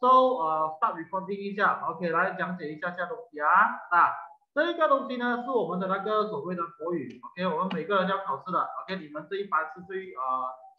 ，so 呃，start recording 一下，OK，来讲解一下下东西啊，啊，这个东西呢是我们的那个所谓的国语，OK，我们每个人要考试的，OK，你们这一班是最呃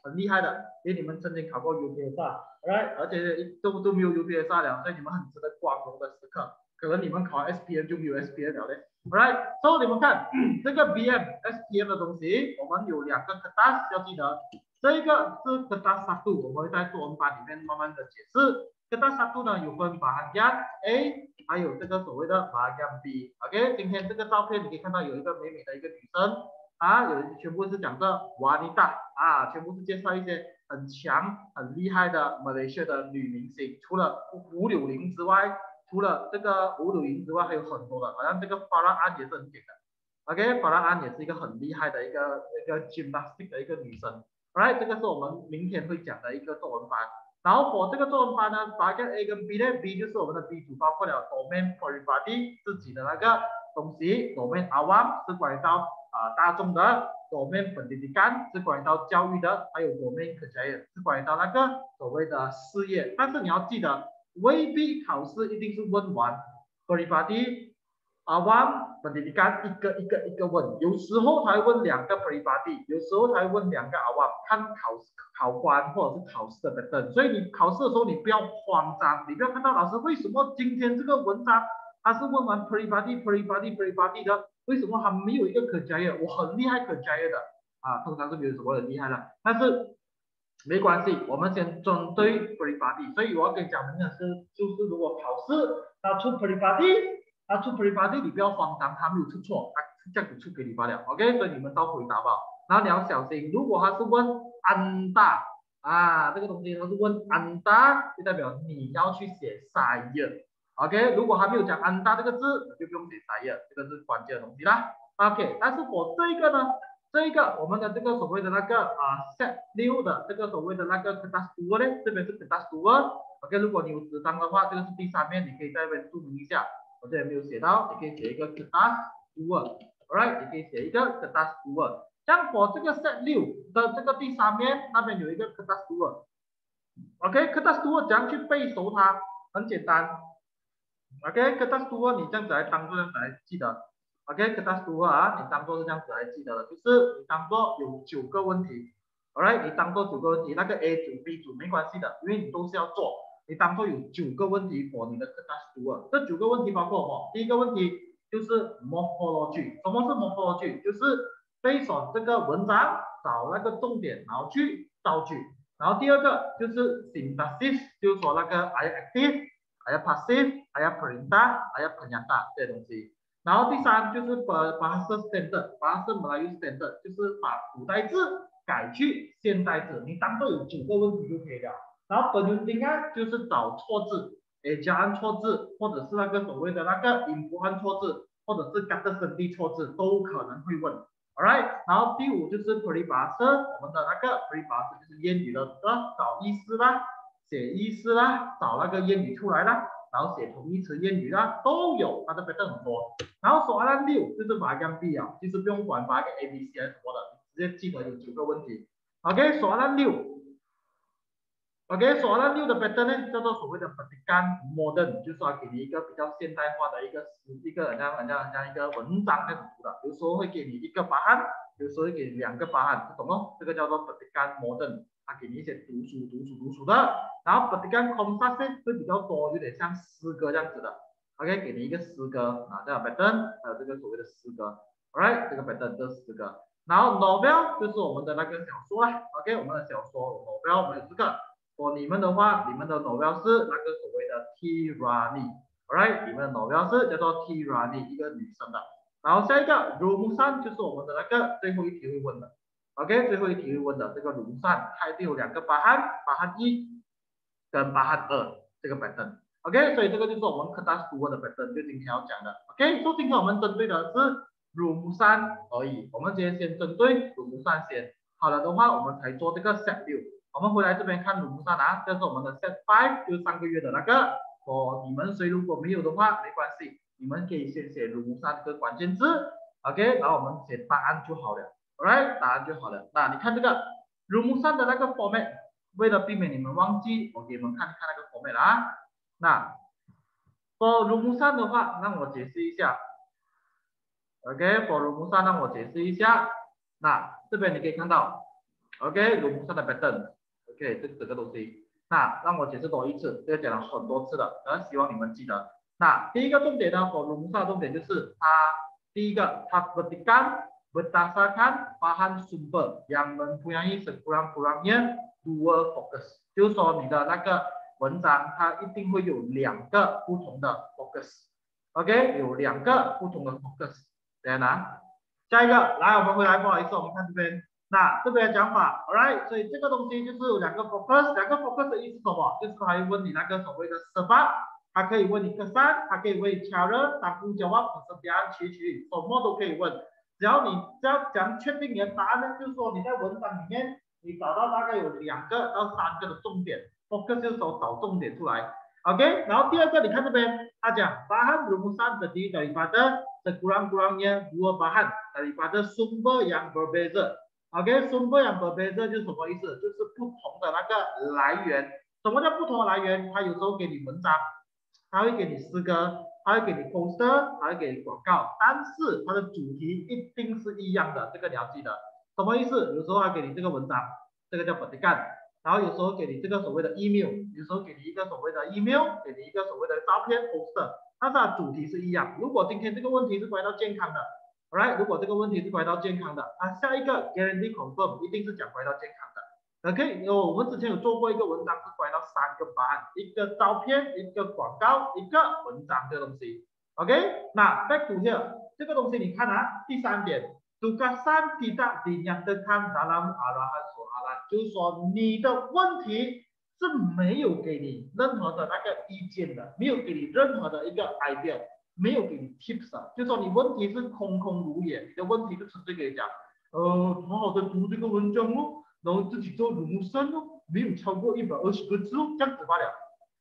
很厉害的，因为你们曾经考过 UPSR，right，而且都都没有 UPSR 了，所以你们很值得光荣的时刻，可能你们考 SPM 就没有 SPM 了嘞，right，so 你们看这个 BM SPM 的东西，我们有两个 k e t a 要记得。这一个是跟大沙度，我们会在作文班里面慢慢的解释。跟大沙度呢有分八江 A，还有这个所谓的 b a g B。OK，今天这个照片你可以看到有一个美美的一个女生啊，有全部是讲的瓦尼达啊，全部是介绍一些很强很厉害的马来西亚的女明星。除了吴柳玲之外，除了这个吴柳玲之外，还有很多的，好像这个法拉安也是很顶的。OK，法拉安也是一个很厉害的一个一个 gymnastic 的一个女生。Right，这个是我们明天会讲的一个作文班。然后我这个作文班呢，把个 A 跟 B 呢，B 就是我们的 B 组，包括了 Domain for everybody 自己的那个东西，Domain Awam 是关于到啊大众的，Domain Pendidikan 是关于到教育的，还有 Domain Kerjaya 是关于到那个所谓的事业。但是你要记得，未必考试一定是问完 for 阿万问题你干一个一个一个问，有时候他会问两个 pribadi，有时候他会问两个阿万，看考考官或者是考试的等等。所以你考试的时候你不要慌张，你不要看到老师为什么今天这个文章他是问完 pribadi pribadi pribadi 的，为什么还没有一个可加业？我很厉害可加业的啊，通常是没有什么很厉害的，但是没关系，我们先针对 pribadi。所以我要跟你讲明的是，就是如果考试他出 pribadi。他出 p r e p a r y 你不要慌张，他没有出错，他是这样子出给你罢了，OK？所以你们都回答吧。然后你要小心，如果他是问安大啊，这个东西他是问安大，就代表你要去写 saya，OK？如果还没有讲安大这个字，就不用写 saya，这个是关键的东西啦，OK？但是我这个呢，这个我们的这个所谓的那个啊 set 六的这个所谓的那个 kata 呢，这边是 kata OK？如果你有纸张的话，这个是第三面，你可以在这边注明一下。我这里没有写到，你可以写一个 kertas dua，alright，你可以写一个 kertas dua。像我这个 set 六的这个第三面那边有一个 kertas dua，OK，kertas dua 怎样去背熟它？很简单，OK，kertas dua 你这样子来当做这样子来记得，OK，kertas dua 啊，你当做是这样子来记得的，就是你当做有九个问题，alright，你当做九个问题，那个 A 组 B 组没关系的，因为你都是要做。你当做有九个问题，for 你的 class two 这九个问题包括什么？第一个问题就是 morphology，什么是 morphology？就是背诵这个文章，找那个重点，然后去造句。然后第二个就是 synthesis，就是说那个 I active，还要 passive，还要 perintah，还要 penyata 这些东西。然后第三就是把把它是 standard，把它是 Melayu standard，就是把古代字改去现代字。你当做有九个问题就可以了。然后本原丁啊，就是找错字，诶，加按错字，或者是那个所谓的那个音符按错字，或者是加的声地错字，都可能会问，alright。然后第五就是 peribahasa，我们的那个 peribahasa 就是谚语的找意思啦，写意思啦，找那个谚语出来啦，然后写同义词谚语啦，都有，它这边很多。然后说完六就是把根 B 啊，其实不用管把个 A B C 什么的，直接记得有九个问题。OK，说完六。OK，所那六的 pattern 呢，叫做所谓的 p r t i c a n modern，就是说给你一个比较现代化的一个一个像像像一个文章那种的，有时候会给你一个答案，有时候会给你两个答案，懂吗？这个叫做 p r t i c a n modern，它给你一些读书读书读书的，然后 petikan konversi 会比较多，有点像诗歌这样子的，OK，给你一个诗歌啊，这个 pattern，还有这个所谓的诗歌，Alright，这个 pattern 这诗歌，然后 novel 就是我们的那个小说啊，OK，我们的小说 novel 我们有四个。说你们的话，你们的目标是那个所谓的 T Rani，alright，你们的目标是叫做 T Rani，一个女生的。然后下一个 r u m s a n 就是我们的那个最后一题会问的，OK，最后一题会问的这个 r u m s a n 它一定有两个八汉，八汉一跟八汉二这个版本，OK，所以这个就是我们课大书的版本，就今天要讲的，OK，说今天我们针对的是 r u m s a n 而已，我们今天先针对 r u m s a n 先，好了的话，我们才做这个 set 六。我们回来这边看鲁木萨拿，这是我们的 set five，就是上个月的那个。哦，你们谁如果没有的话，没关系，你们可以先写鲁木萨这个关键字，OK，然后我们写答案就好了，Right，答案就好了。那你看这个鲁木萨的那个 format，为了避免你们忘记，我给你们看看那个 format 啊。那 for 鲁木山的话，让我解释一下。OK，for 鲁木山让我解释一下。那这边你可以看到，OK，鲁木山的对这整个东西。那让我解释多一次，这个讲了很多次了，然后希望你们记得。那第一个重点呢，for 鲁木山重点就是它第一个它 vertical berdasarkan bahan sumber yang mempunyai sekurang-kurangnya dua fokus，就是说你的那个文章它一定会有两个不同的 focus，OK，有两个不同的 focus，对啊。下一个，来我们回来，不好意思，我们看这边，那这边讲法，alright，所以这个东西就是有两个 focus，两个 focus 的意思什么？就是可以问你那个所谓的 s u b 他可以问你个三，他可以问 c h a r l e r 他公交啊，本身这样取取，什么都可以问。只要你只要讲确定你的答案呢，就是说你在文章里面你找到大概有两个到三个的重点，focus 就是说找重点出来，OK。然后第二个你看这边，他讲巴汉鲁木山的第等于 father，the ground ground 呢，如何巴汉，the father sumber yang berbeza。OK，Source and Body，这就什么意思？就是不同的那个来源。什么叫不同的来源？他有时候给你文章，他会给你诗歌。它会给你 poster，它会给你广告，但是它的主题一定是一样的，这个你要记得。什么意思？有时候它给你这个文章，这个叫 b o d y g a r 然后有时候给你这个所谓的 email，有时候给你一个所谓的 email，给你一个所谓的照片 poster，但是主题是一样。如果今天这个问题是关于到健康的，right？如果这个问题是关于到健康的，那下一个 guarantee confirm 一定是讲关于到健康的。OK，有我们之前有做过一个文章，是关于到三个答案，一个照片，一个广告，一个文章这个东西。OK，那 back to here，这个东西你看啊，第三点，tugasan tidak dinyatakan dalam arahan soalan，就是说你的问题是没有给你任何的那个意见的，没有给你任何的一个 idea，没有给你 tips 啊，就说你问题是空空如也，你的问题就纯粹给你讲，呃，好好的读这个文章哦。然后自己做鲁木山哦，没有超过一百二十个字哦，这样子罢了。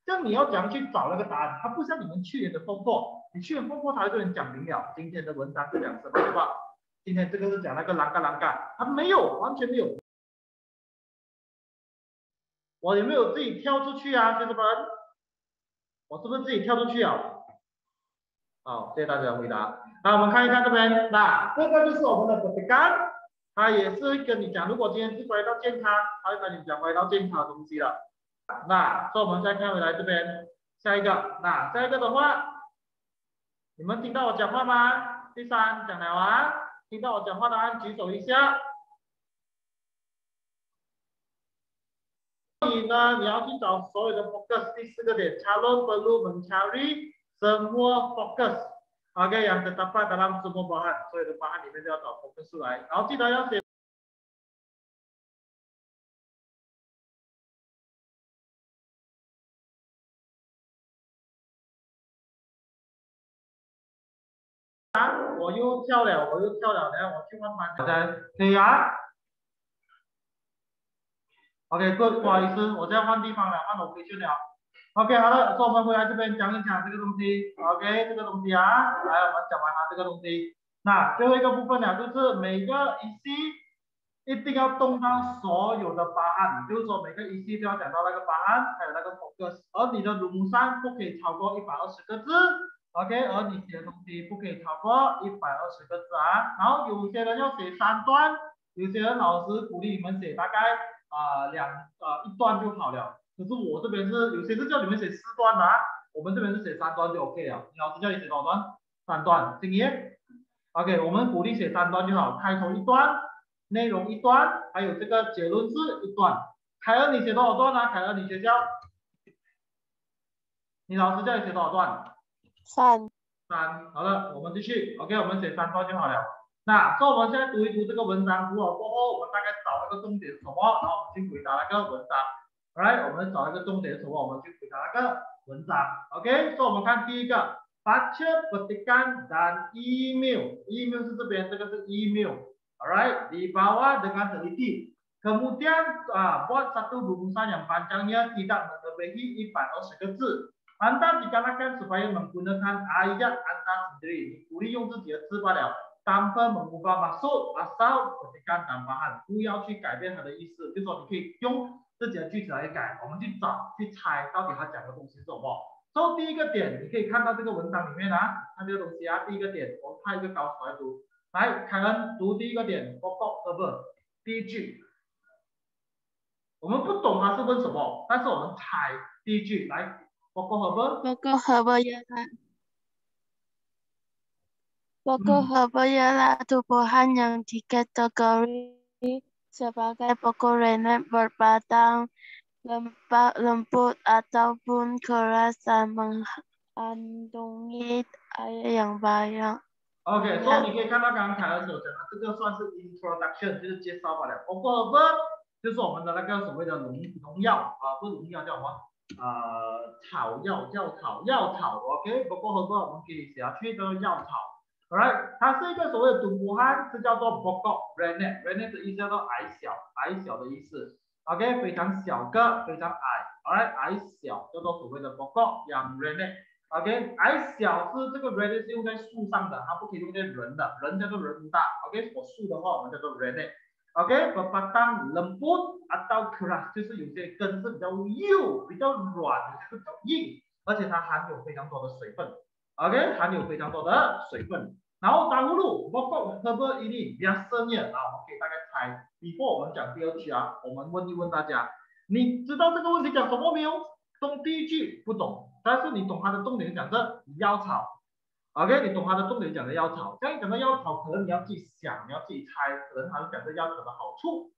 这样你要怎样去找那个答案？它不像你们去年的风破，你去年风破他就能讲明了。今天的文章是讲什么对吧？今天这个是讲那个栏杆栏杆，它没有，完全没有。我有没有自己跳出去啊，兄弟们？我是不是自己跳出去啊？好，谢谢大家的回答。那我们看一看这边，那这个就是我们的笔杆。他也是跟你讲，如果今天是关于到健康，他会跟你讲关于到健康的东西了。那所以我们再看回来这边，下一个，那下一个的话，你们听到我讲话吗？第三讲了啊，听到我讲话的按举手一下。所以呢，你要去找所有的 focus，第四个点，calon perlu mencari semua focus。OK，yang terdapat dalam semua bahan，所有的 bahan 里面都要找 focus 出来，然后记得要写。啊，我又跳了，我又跳了，等下我去换班。可以啊。OK，不，不好意思，我现在换地方了，换我回去了。OK，好了，所以我们回来这边讲一讲这个东西。OK，这个东西啊，来，我们讲完它这个东西。那最后一个部分呢，就是每个 EC 一定要动到所有的答案，就是说每个 EC 都要讲到那个答案，还有那个 focus。而你的鲁上不可以超过一百二十个字。OK，而你写的东西不可以超过一百二十个字啊。然后有些人要写三段，有些人老师鼓励你们写大概啊两啊一段就好了。可是我这边是有些是叫你们写四段的，啊我们这边是写三段就 OK 了。你老师叫你写多少段？三段，经验。OK，我们鼓励写三段就好，开头一段，内容一段，还有这个结论是一段。凯尔，你写多少段呢？凯尔，你学校？你老师叫你写多少段？三。三，好了，我们继续。OK，我们写三段就好了。那，所以我们现在读一读这个文章，读好过后，我们大概找那个重点是什么？然后我们去回答那个文章。来，我们找一个重点的时候，我们去回答那个文章。OK，所以我们看第一个，baca petikan dan email，email 是这边，这个是 email。Alright，di bawah dengan teliti。Kemudian ah buat satu rumusan yang panjangnya tidak melebihi 120个字。Anda dikatakan supaya menggunakan ayat anda sendiri，鼓励用自己的字罢了。tanpa mengubah maksud asal petikan tambahan，不要去改变它的意思，就说你可以用。自己的句子来改，我们去找去猜到底他讲的东西是什么。所以第一个点，你可以看到这个文章里面啊，看这个东西啊，第一个点，我派一个高手来读，来，凯恩读第一个点，报告，呃不，第一句，我们不懂他是问什么，但是我们猜第一句，来，报告好不？报告好不呀？Pokok herbal ialah tumbuhan yang dikategori sebagai pokok renet berbatang lembut, lembut ataupun keras dan mengandungi air yang banyak. OK，所以你可以看到刚刚凯恩所讲的，这个算是 introduction，就是介绍罢了。Pokok herbal 就是我们的那个所谓的农农药啊，不是农药叫什么？呃，草药叫草药草。OK，Pokok herbal 我们可以写下去叫药草。Alright，它是一个所谓的东部汉，是叫做 bokok renet，renet 的意思叫做矮小，矮小的意思。OK，非常小个，非常矮。Alright，矮小叫做所谓的 bokok yang renet。OK，矮小是这个 renet 是用在树上的，它不可以用在人的，人叫做人大。OK，我树的话我们叫做 renet。OK，berbatang lembut atau keras，就是有些根是比较幼、比较软，是比较硬，而且它含有非常多的水分。OK，含有非常多的水分。然后打呼噜，包括喝不一定比较深夜，啊，我们可以大概猜。before 我们讲第二句啊，我们问一问大家，你知道这个问题讲什么没有？懂第一句不懂，但是你懂它的重点讲的药草。OK，你懂它的重点讲的药草。这样讲的药草，可能你要自己想，你要自己猜，可能它是讲这药草的好处，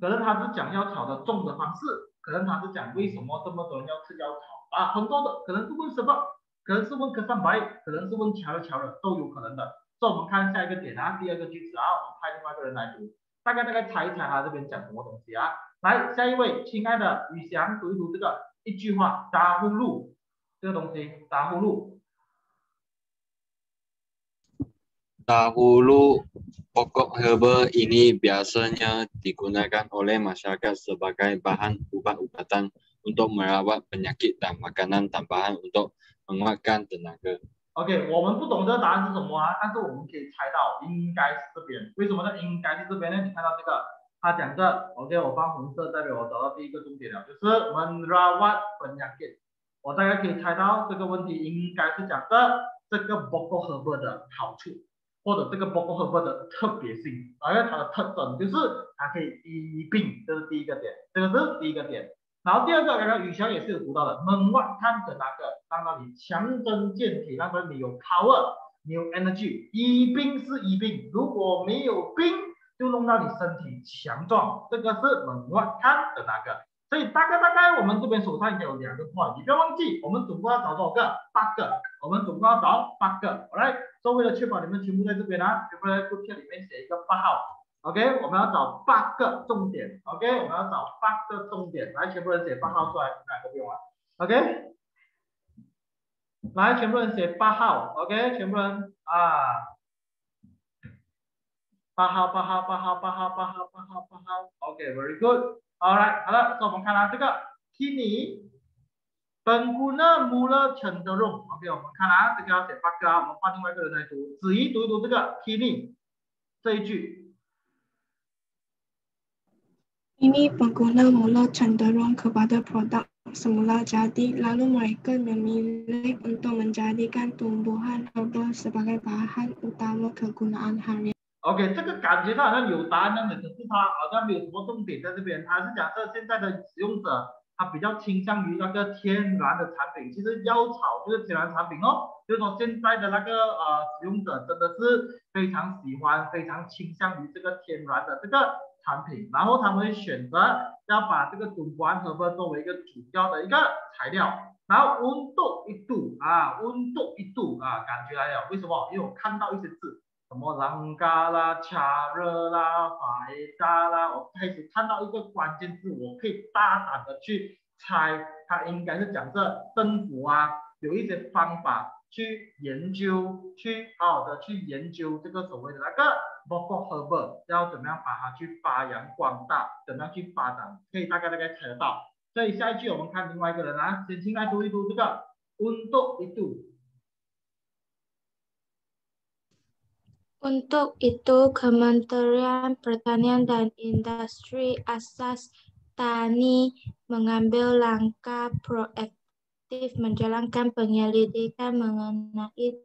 可能它是讲药草的种的方式，可能它是讲为什么这么多人要吃药草啊，很多的，可能是为什么？可能是问科上白，可能是问乔了乔了，都有可能的。所以我们看下一个点啊，第二个句子啊，我们派另外一个人来读，大概大概猜一猜他这边讲什么东西啊？来，下一位，亲爱的宇翔，读一读这个一句话，打呼噜这个东西，打呼噜。打呼噜，pokok herbal ini biasanya digunakan oleh masyarakat sebagai bahan ubat-ubatan untuk merawat penyakit dan makanan tambahan untuk menguatkan tenaga。OK，我们不懂这个答案是什么啊，但是我们可以猜到应该是这边。为什么呢？应该是这边呢？你看到这个，他讲的 OK，我放红色代表我找到第一个重点了，就是 merawat penyakit。我大概可以猜到这个问题应该是讲的这个 b o k o herbal 的好处，或者这个 b o k o herbal 的特别性，而且它的特征就是它可以医病，这是第一个点，这个是第一个点。然后第二个，刚刚宇翔也是有读到的，门外看的那个，让到你强身健体，让到你有 power，你有 energy。医病是医病，如果没有病，就弄到你身体强壮，这个是门外看的那个。所以大概大概我们这边手上有两个话，你不要忘记，我们总共要找多少个？八个，我们总共要找八个。好来，所为了确保你们全部在这边呢，全部在图片里面写一个八号。OK，我们要找八个重点。OK，我们要找八个重点。来，全部人写八号出来，哪个不用啊？OK，来，全部人写八号。OK，全部人啊，八号，八号，八号，八号，八号，八号，八号。OK，very good。好来，好了，那我们看啊，这个 Kini pengguna mula cenderung。OK，我们看啊，这个要写八个，我们换另外一个人来读，子怡读一读这个 Kini 这一句。Ini pengguna mula cenderung kepada produk semula jadi lalu mereka memilih untuk menjadikan tumbuhan herbal sebagai bahan utama kegunaan harian. OK，这个感觉它好像有答案的，可是它好像没有什么重点在这边。它是讲这现在的使用者，他比较倾向于那个天然的产品，其实药草就是天然产品哦。就是说现在的那个呃使用者真的是非常喜欢，非常倾向于这个天然的这个。产品，然后他们选择要把这个主观成分作为一个主要的一个材料，然后温度一度啊，温度一度啊，感觉来了，为什么？因为我看到一些字，什么朗嘎啦、恰热啦、法达啦，我开始看到一个关键字，我可以大胆的去猜，它应该是讲这政府啊，有一些方法。去研究，去好好的去研究这个所谓的那个 vocal herb，要怎么样把它去发扬光大，怎么样去发展，可以大概大概猜得到。所以下一句我们看另外一个人啊，先进来读一读这个温度一度。Untuk itu Kementerian Pertanian dan Industri Asas Tani mengambil langkah proaktif Konservatif menjalankan penyelidikan mengenai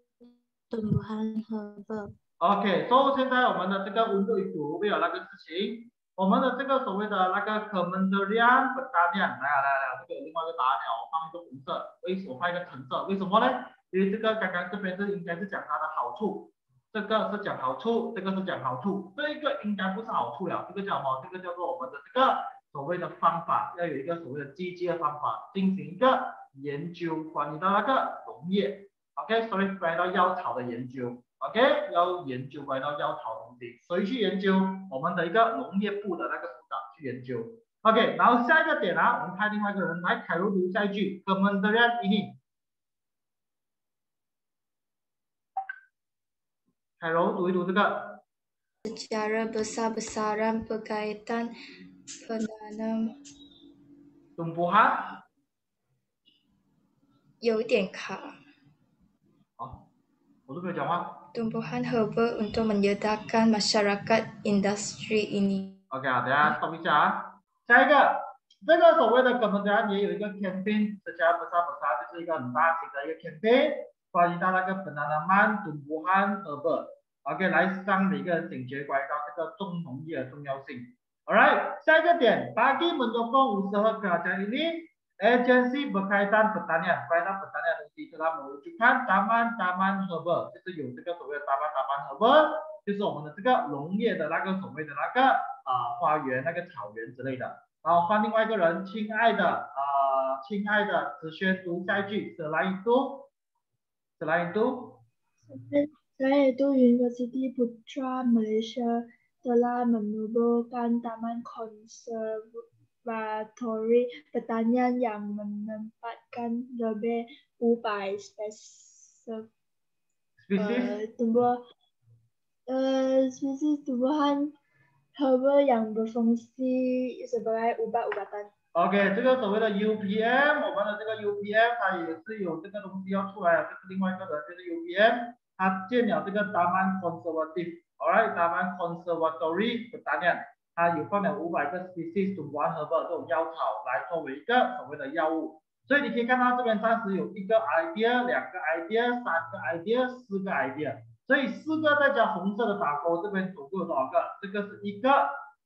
tumbuhan herbal. OK，所以现在我们的这个温度一度没有那个事情，我们的这个所谓的那个 Commanderia 本大量，来来来，这个另外一个答案我放一个红色，为什么放一个橙色？为什么呢？因为这个刚刚这边是应该是讲它的好处，这个是讲好处，这个是讲好处，这一个应该不是好处了，这个叫什么？这个叫做我们的这个所谓的方法，要有一个所谓的积极的方法进行一个研究，关于到那个农业，OK，所以关于到药草的研究，OK，要研究关于到药草东西，谁去研究？我们的一个农业部的那个组长去研究，OK，然后下一个点啊，我们看另外一个人来，凯罗读下一句 c o m m a n d e r i ini。凯柔读一读这个。Secara besar-besaran berkaitan penanam 东部哈，有点卡。好，我都没有讲话。 Tumbuhan herbal untuk menyediakan masyarakat industri ini. OK 啊，等下 stop 一下啊。下一个，这个所谓的根本上也有一个 campaign，这家不杀不杀，就是一个很大型的一个 campaign，关于到那个本南的曼东部汉 herbal。OK，来让每个人警觉关于到这个种农业的重要性。Alright，下一个点，bagi mendukung usaha kerajaan ini, Agensi berkaitan pertanian, berkaitan pertanian 东西 telah mewujudkan taman-taman herbal，就是有这个所谓的 taman-taman herbal，就是我们的这个农业的那个所谓的那个啊、花园、那个草原之类的。然后换另外一个人，亲爱的啊、亲爱的子轩读下一句，selain itu，selain itu。Selain itu, Universiti Putra Malaysia telah menubuhkan Taman Konservatori Pertanian yang menempatkan lebih ubai spesies spesies uh, tumbuh uh, spesies tumbuhan herbal yang berfungsi sebagai ubat-ubatan. OK，这个所谓的 UPM，我们的这个 UPM 它也是有这个东西要出来的，这是另外一个人，就是 UPM，它建了这个 Taman Conservative，alright Taman Conservatory Pertanian， 它有放了五百个 species 种完合的这种药草来作为一个所谓的药物，所以你可以看到这边暂时有一个 idea，两个 idea，三个 idea，四个 idea，所以四个再加红色的打勾，这边总共有多少个？这个是一个、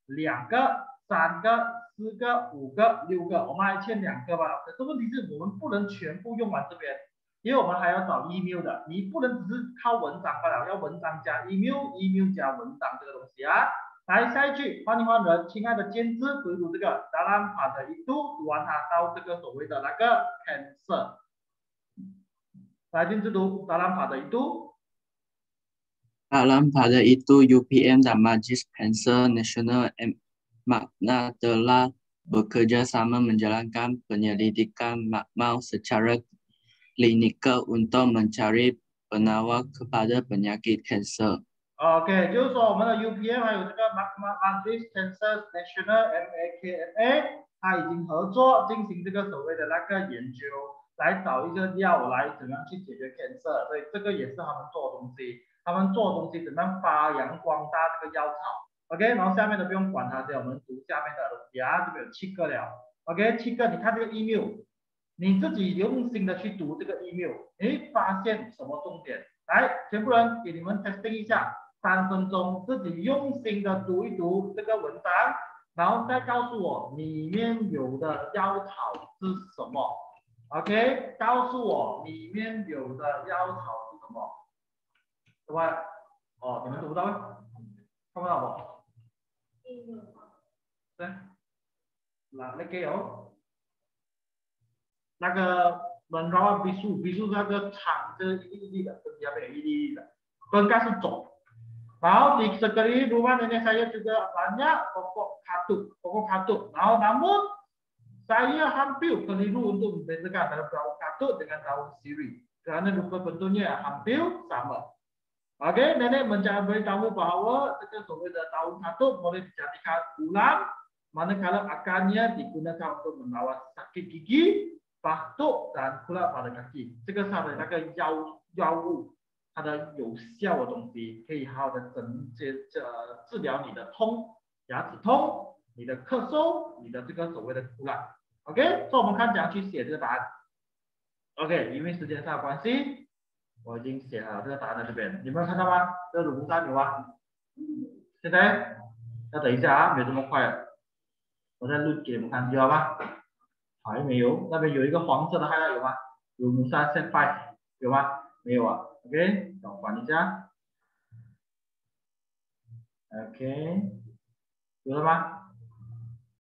两个、三个。四个、五个、六个，我们还欠两个吧。可是问题是我们不能全部用完这边，因为我们还要找 email 的，你不能只是靠文章罢了，要文章加 email，email 加文章这个东西啊。来下一句，换一换人，亲爱的监制读一读这个 dalam pada itu 读完它到这个所谓的那个 cancer。来，监制读 dalam pada itu。 Dalam pada itu UPM dan Majlis Cancer Nasional M makna telah bekerja sama menjalankan penyelidikan makmal secara klinikal untuk mencari penawar kepada penyakit kanser. OK，就是说我们的 UPM 还有这个 Majlis Cancer National MAKNA，它已经合作进行这个所谓的那个研究，来找一个药来怎么样去解决 cancer，所以这个也是他们做的东西，他们做的东西怎么样发扬光大这个药草。OK，然后下面的不用管它，这我们读下面的东西啊，这边有七个了。OK，七个，你看这个 email，你自己用心的去读这个 email，你会发现什么重点？来，全部人给你们 testing 一下，三分钟自己用心的读一读这个文章，然后再告诉我里面有的药草是什么。OK，告诉我里面有的药草是什么？对吧？哦，你们读不到吗？看不到不？对，那那个有，那个门绕笔数，笔数那个长是一粒一粒的，跟下面一粒一粒的，跟该是种。Mau di sekali rumah nenek saya juga banyak pokok katuk, pokok katuk. Mau namun saya hampir keliru untuk membezakan antara daun katuk dengan daun siri. Kerana rupa bentuknya hampir sama. Okey, nenek mencari beritahu bahawa ketika sebuah daun katuk boleh dijadikan ulang manakala akarnya digunakan untuk melawan sakit gigi, batuk dan pula pada kaki. Sekarang saya nak jauh jauh 它的有效的东西，可以好好的整这这治疗你的痛、牙齿痛、你的咳嗽、你的这个所谓的苦懒。OK，所以我们看怎样去写这个答案。OK，因为时间上的关系，我已经写好这个答案在这边，你们有看到吗？这个鲁木山有吗？现在要等一下啊，没这么快，我再录给你们看，知道吧？还没有，那边有一个黄色的还有吗？鲁木山 set five 有吗？没有啊，OK，等我关一下，OK，有了吗？